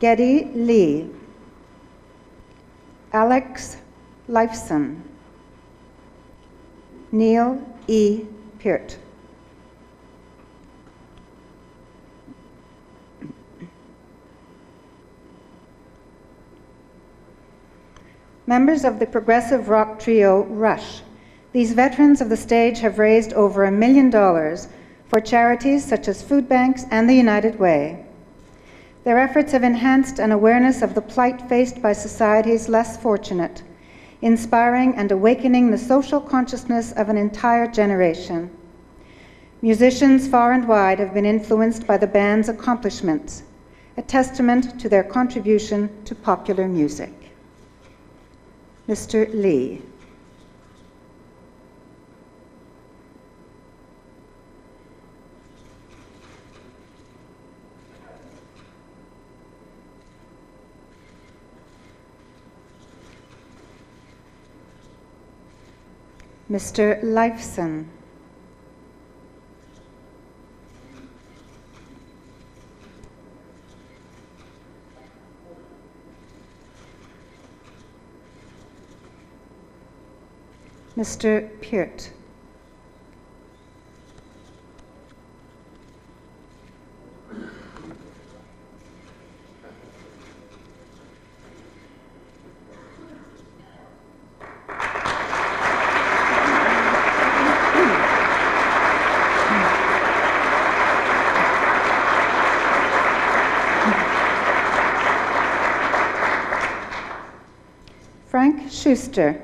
Geddy Lee, Alex Lifeson, Neil E. Peart. Members of the progressive rock trio Rush. These veterans of the stage have raised over a million dollars for charities such as food banks and the United Way. Their efforts have enhanced an awareness of the plight faced by society's less fortunate, inspiring and awakening the social consciousness of an entire generation. Musicians far and wide have been influenced by the band's accomplishments, a testament to their contribution to popular music. Mr. Lee. Mr. Lifeson. Mr. Peart. Schuster.